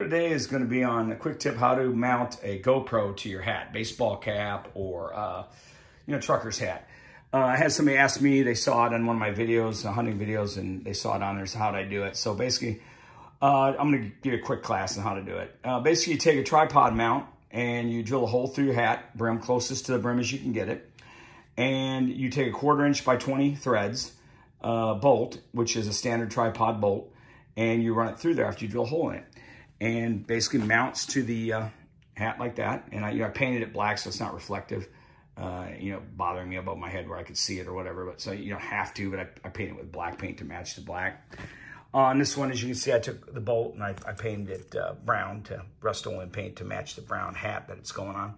Today is going to be on a quick tip how to mount a GoPro to your hat, baseball cap or, uh, you know, trucker's hat. Uh, I had somebody ask me, they saw it on one of my videos, uh, hunting videos, and they saw it on there, so how would I do it? So basically, uh, I'm going to give you a quick class on how to do it. Uh, basically, you take a tripod mount and you drill a hole through your hat, brim closest to the brim as you can get it. And you take a quarter inch by 20 threads uh, bolt, which is a standard tripod bolt, and you run it through there after you drill a hole in it and basically mounts to the uh, hat like that. And I, you know, I painted it black so it's not reflective, uh, you know, bothering me above my head where I could see it or whatever. But so you don't have to, but I, I paint it with black paint to match the black. On this one, as you can see, I took the bolt and I, I painted it uh, brown to Rust-Oleum paint to match the brown hat that it's going on.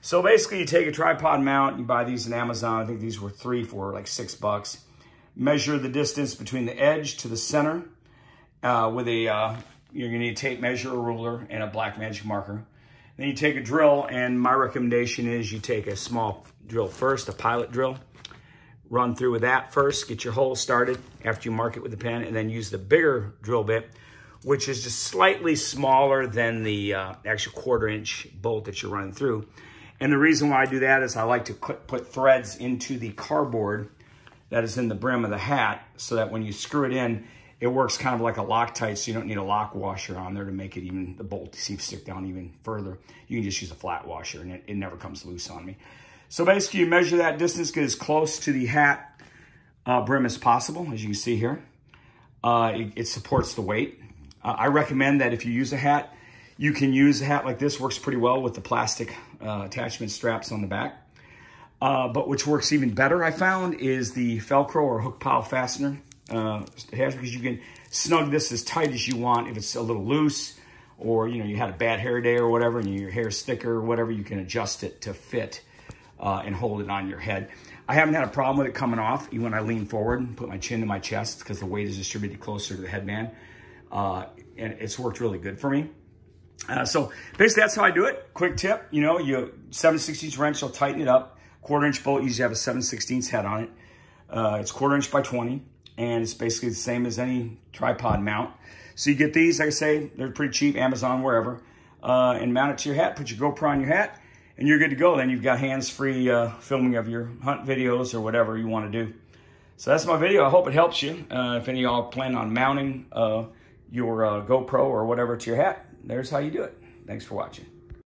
So basically, you take a tripod mount, you buy these in Amazon. I think these were three for like six bucks. Measure the distance between the edge to the center uh, with a uh, you're gonna need a tape measure, a ruler, and a black magic marker. Then you take a drill, and my recommendation is you take a small drill first, a pilot drill. Run through with that first, get your hole started after you mark it with the pen, and then use the bigger drill bit, which is just slightly smaller than the uh, actual quarter inch bolt that you're running through. And the reason why I do that is I like to put threads into the cardboard that is in the brim of the hat so that when you screw it in, it works kind of like a Loctite, so you don't need a lock washer on there to make it even, the bolt seam stick down even further. You can just use a flat washer and it, it never comes loose on me. So basically you measure that distance, get as close to the hat uh, brim as possible, as you can see here. Uh, it, it, supports the weight. Uh, I recommend that if you use a hat, you can use a hat like this, works pretty well with the plastic uh, attachment straps on the back. Uh, but which works even better, I found, is the Velcro or hook pile fastener uh, because you can snug this as tight as you want. If it's a little loose or, you know, you had a bad hair day or whatever and your hair's thicker or whatever, you can adjust it to fit uh, and hold it on your head. I haven't had a problem with it coming off even when I lean forward and put my chin to my chest because the weight is distributed closer to the headband. Uh, and it's worked really good for me. Uh, so basically that's how I do it. Quick tip, you know, you 7 16 wrench, will tighten it up. Quarter inch bolt, usually have a 7 16 head on it. Uh, it's quarter inch by 20 and it's basically the same as any tripod mount. So you get these, like I say, they're pretty cheap, Amazon, wherever, uh, and mount it to your hat, put your GoPro on your hat, and you're good to go. Then you've got hands-free uh, filming of your hunt videos or whatever you want to do. So that's my video. I hope it helps you. Uh, if any of y'all plan on mounting uh, your uh, GoPro or whatever to your hat, there's how you do it. Thanks for watching.